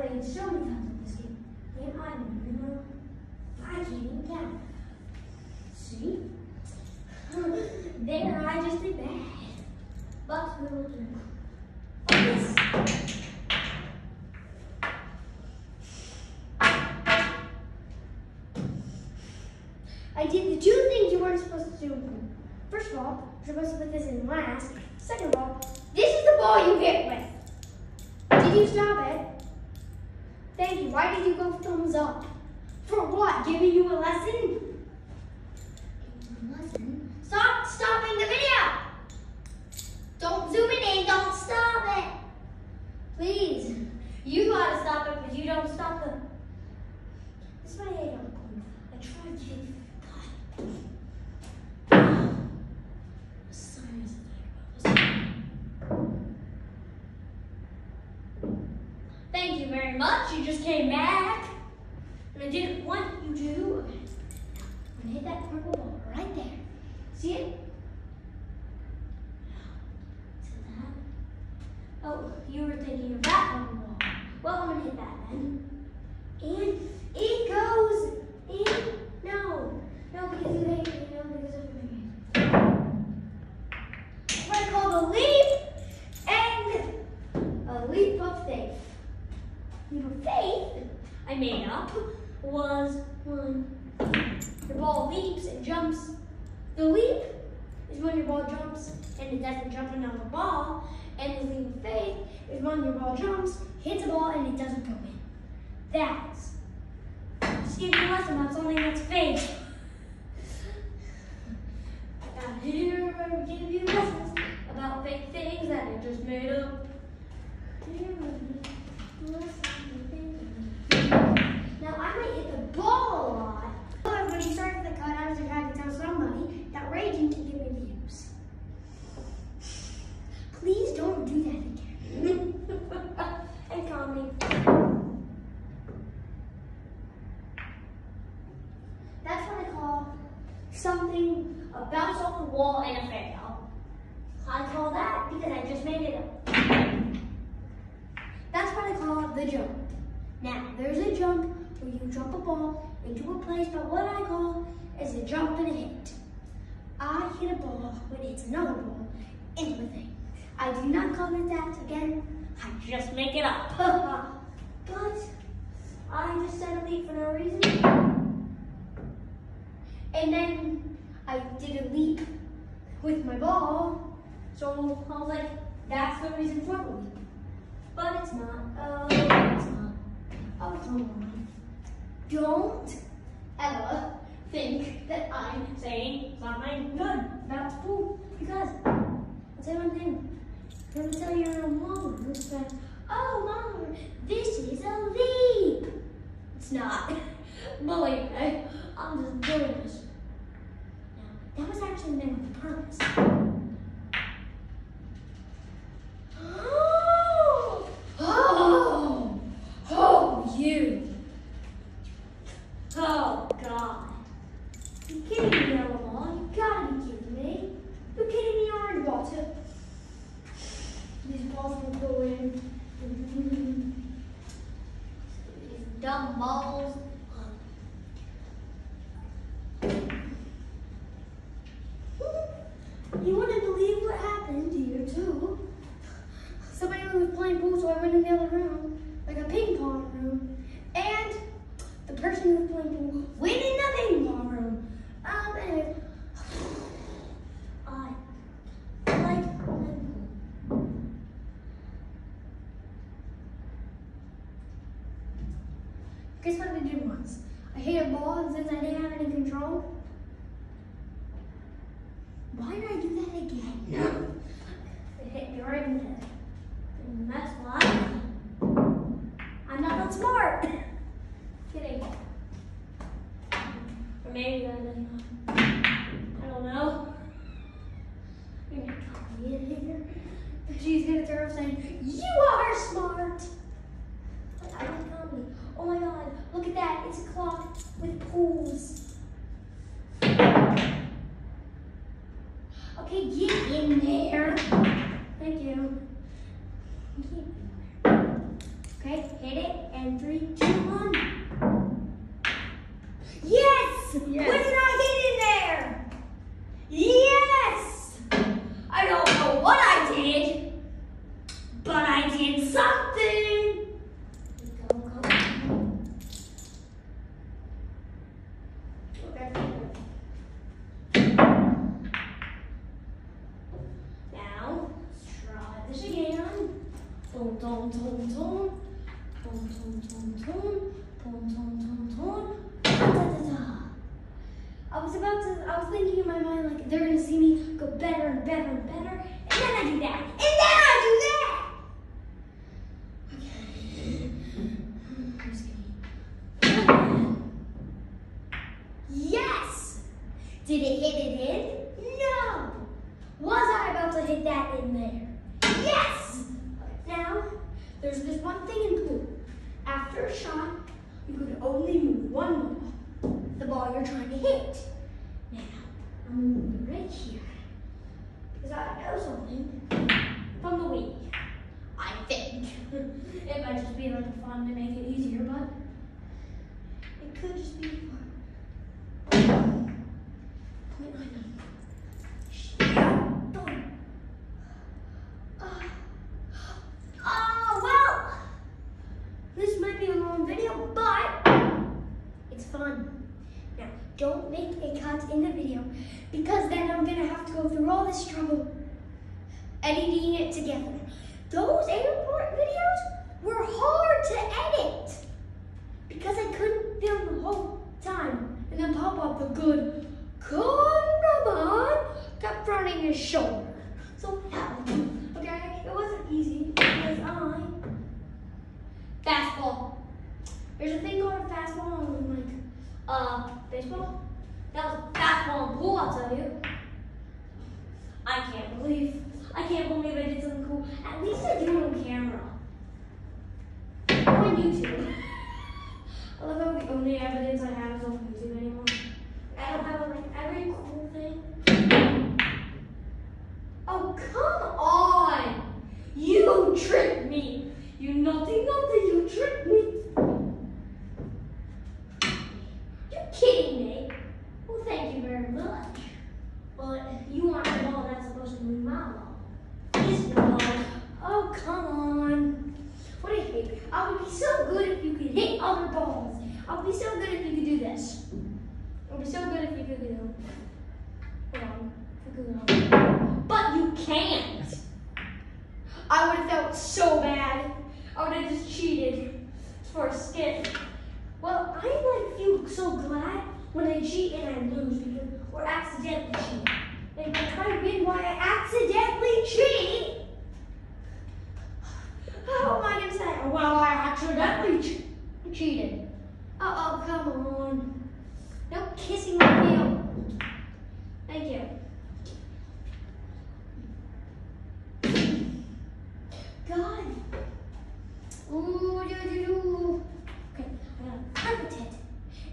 played so many times this game, I even. I can't even count. See? There, I just did bad. But we will. I did the two things you weren't supposed to do. First of all, you're supposed to put this in last. Second of all, this is the ball you hit with. Did you stop it? Thank you. Why did you go thumbs up? For what? Giving you a lesson? Lesson? Stop stopping the video! Don't zoom it in, don't stop it! Please. You gotta stop it because you don't stop the. This is my head on I tried to. God. Sinus Thank you very much. You just came back. And I didn't want you to. Gonna hit that purple ball right there. See it? Oh, you were thinking of that purple ball. Well, I'm gonna hit that then. And it goes in. No. No, because you hate me. No, because of me. What I call the leap and a leap of faith. Leap of faith I made up was when your ball leaps and jumps. The leap is when your ball jumps and it doesn't jump another ball. And the leap of faith is when your ball jumps, hits a ball, and it doesn't go in. That's just give you a lesson about something that's fake. Out here, I give you lessons about fake things that I just made up. Now I might hit the ball a lot. But when you started the cut, I was trying to tell somebody that raging can give me views. Please don't do that again. and comedy. That's what I call something a bounce off the wall and a fail. I call that because I just made it up. That's what I call the jump. Now, there's a jump where you jump a ball into a place, but what I call is a jump and a hit. I hit a ball when it's another ball into a thing. I do not call it that again. I just make it up. but I just said a leap for no reason. And then I did a leap with my ball. So I was like, that's the reason for the leap. But it's not. Oh, it's not. Oh, come on. Don't ever think that I'm saying something good about school. Because I'll tell you one thing. To tell your mom that, oh, mom, this is a leap. It's not. Believe me, I'm just doing this. That was actually meant with purpose. Oh! Oh, oh, you. Oh, God. You kidding me, Yellow Ball? You gotta me. You kidding me, Orange Ball? These balls will go in. These dumb balls. You wouldn't believe what happened here, too. Somebody was playing pool, so I went in the other room, like a ping pong room. And the person who was playing pool went in the ping pong room. Um, and I like playing pool. Guess what I did once? I hit a ball, and since I didn't have any control, why did I do that again? It hit me right in the head. And that's why I'm not that smart. Kidding. Or maybe that is not. I don't know. You're gonna talk me in here. She's gonna turn around saying, You are smart. Like, I don't tell me. Oh my god, look at that. It's a clock with pools. Okay, get in there. Thank you. Okay, Okay, hit it, and three, two, one. Yes! Yes. What did I hit in there? Yes! I don't know what I did, but I did something. Go, go. Okay. Now, try this again. Tom, tom, tom, tom. Tom, tom, tom, tom. Tom, tom, tom, tom. Da, da, da, da. I was about to, I was thinking in my mind, like, they're gonna see me go better and better and better. And then I do that. And then I do that. Okay. I'm just. Yes! Did it hit it in? No! Was I about to hit that in there? Yes! Now, there's this one thing in pool. After a shot, you could only move one ball, the ball you're trying to hit. Now, I'm gonna move right here. Because I know something from the Wii. I think. it might just be like fun to make it easier, but it could just be fun. Yeah, done. Uh, oh, well, this might be a long video, but it's fun. Now, don't make a cut in the video because then I'm gonna have to go through all this trouble editing it together. Those airport videos were hard to edit because I couldn't film the whole time and then pop up the good cameraman kept running his shoulder. So help. Okay, it wasn't easy because I fastball. There's a thing called a fastball in like uh baseball. That was fastball in pool, I'll tell you. I can't believe I can't believe I did something cool. At least I did it on camera. On YouTube. I love how the only evidence I have is on YouTube anymore. I don't have like every cool thing. Oh come on! You tricked me! You naughty naughty, you tricked me! You're kidding me! Well thank you very much. But you want a ball that's supposed to be my ball. This ball. Oh come on. What do you think? I would be so good if you could hit other balls. I would be so good if you could do this. I would be so good if you could do. Go. But you can't. I would have felt so bad. I would have just cheated for a skit. Well, I like feel so glad when I cheat and I lose because or accidentally cheat. And I win why I accidentally cheat, how am I gonna say, oh, well, I accidentally che- cheated? Uh oh, come on. No kissing my heel. Thank you. God. Ooh, do, do, do. Okay, I'm gonna perfect it.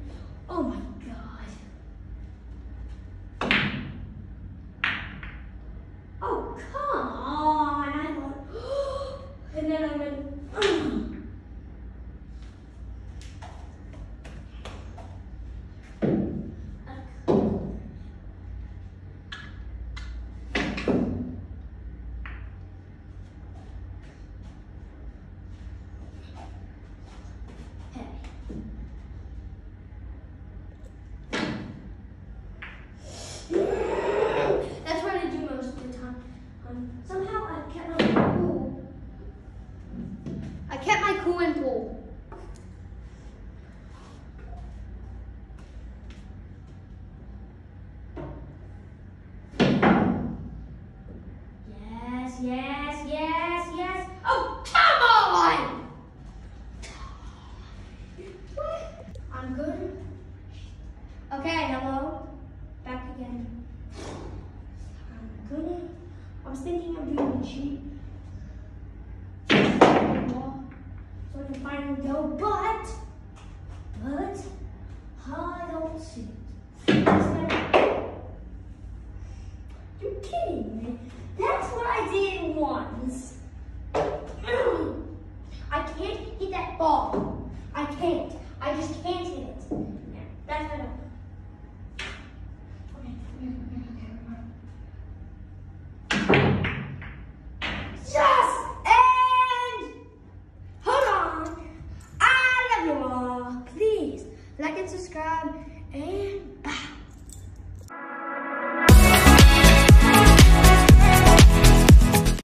Oh my god. Oh come on! I thought, and then I went. yes, yes, yes, yes. Oh, come on! I'm good. Okay, hello. Back again. I'm gonna. I was thinking of doing a cheat. So But, but, I don't see